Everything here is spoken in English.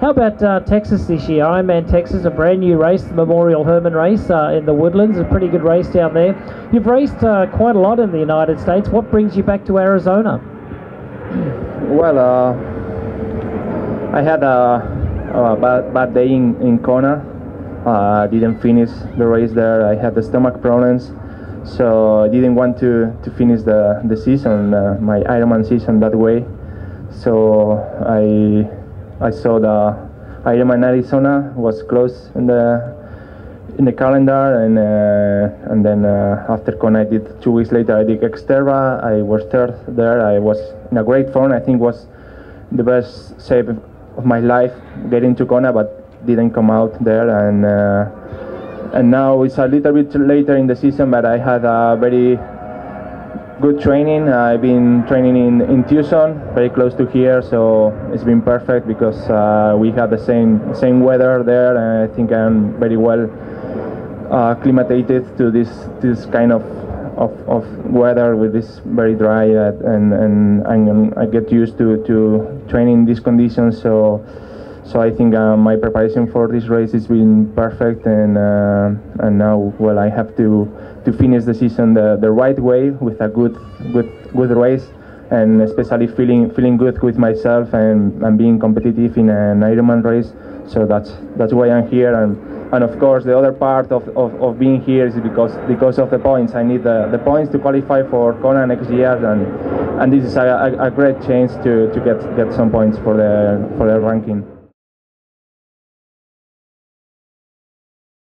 How about uh, Texas this year? Ironman Texas, a brand new race, the Memorial Hermann race uh, in the Woodlands, a pretty good race down there. You've raced uh, quite a lot in the United States. What brings you back to Arizona? Well, uh, I had a, a bad, bad day in, in Kona. I didn't finish the race there. I had the stomach problems, so I didn't want to, to finish the, the season, uh, my Ironman season that way. So I I saw the Ironman Arizona was close in the in the calendar, and uh, and then uh, after did two weeks later. I did Xterra. I was third there. I was in a great form. I think was the best shape of my life getting to Kona, but didn't come out there. And uh, and now it's a little bit later in the season, but I had a very good training. I've been training in, in Tucson, very close to here, so it's been perfect because uh, we have the same same weather there, and I think I'm very well uh, acclimated to this this kind of, of, of weather with this very dry uh, and and, and I get used to, to training these conditions. So so I think uh, my preparation for this race has been perfect, and uh, and now well I have to to finish the season the, the right way with a good good good race and especially feeling feeling good with myself and, and being competitive in an Ironman race. So that's that's why I'm here and and of course the other part of, of, of being here is because because of the points. I need the, the points to qualify for Kona next year and and this is a, a, a great chance to, to get get some points for the for the ranking.